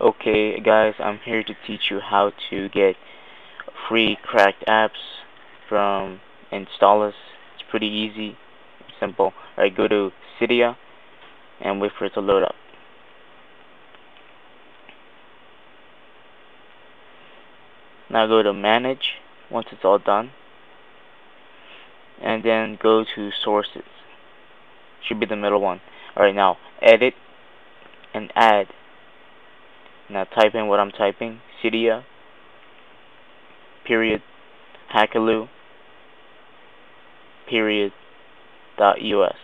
Okay guys, I'm here to teach you how to get free cracked apps from Installous. It's pretty easy, simple. Alright, go to Cydia and wait for it to load up. Now go to manage once it's all done and then go to sources. Should be the middle one. Alright now edit and add now type in what I'm typing. Cydia, period, Hackulo, period, dot US.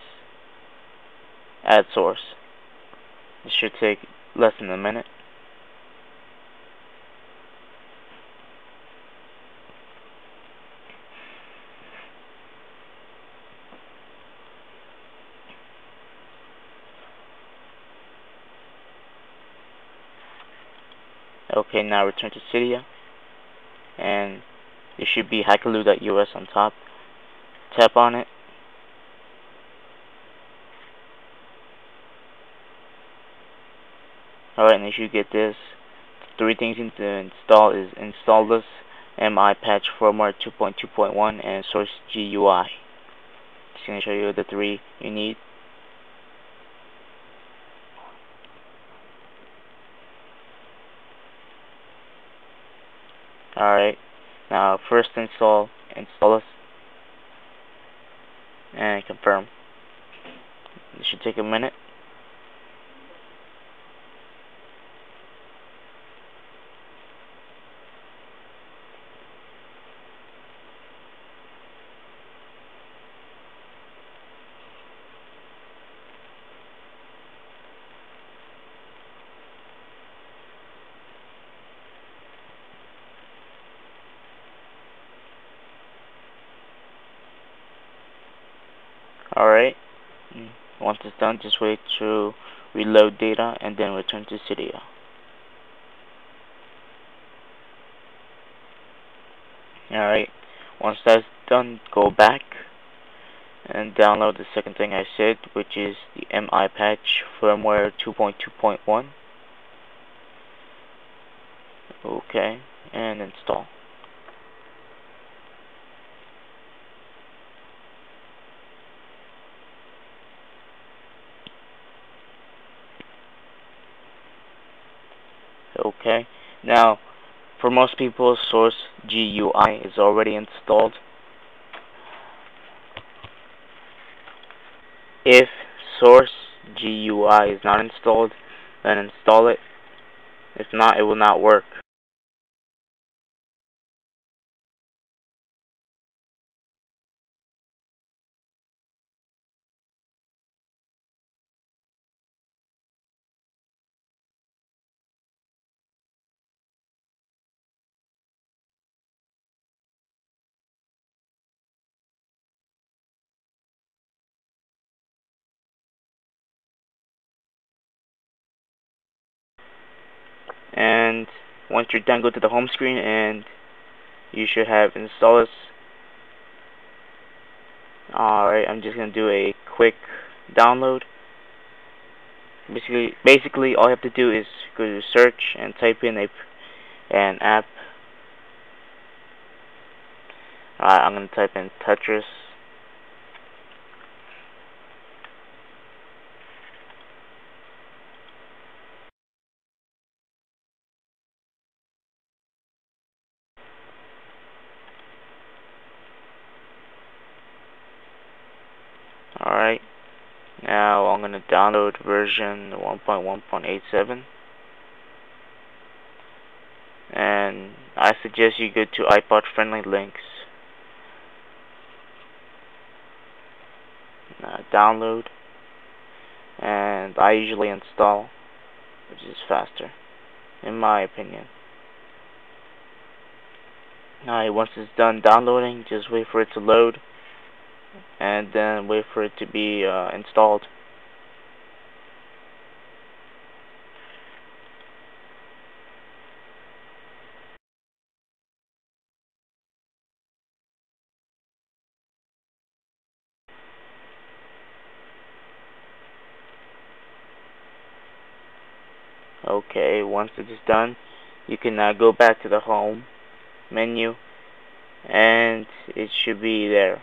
Add source. It should take less than a minute. Okay, now return to Cydia. And it should be hackulo.us on top. Tap on it. Alright, and you should get this. Three things you need to install is Installous MI patch firmware 2.2.1 and source GUI. Just gonna show you the three you need. Alright, now first install Installous and confirm. It should take a minute. Alright, once it's done, just wait to reload data and then return to Cydia. Alright, once that's done, go back and download the second thing I said, which is the miPatch firmware 2.2.1. Okay, and install. Okay? Now for most people source GUI is already installed. If source GUI is not installed then install it. If not it will not work and once you're done go to the home screen and you should have installed this. Alright I'm just gonna do a quick download. Basically basically all you have to do is go to search and type in a an app. Alright I'm gonna type in Tetris Alright, now I'm going to download version 1.1.87 and I suggest you go to iPod friendly links. Uh, download. And I usually install which is faster in my opinion. Alright, once it's done downloading just wait for it to load and then wait for it to be uh, installed. okay once it is done you can now go back to the home menu and it should be there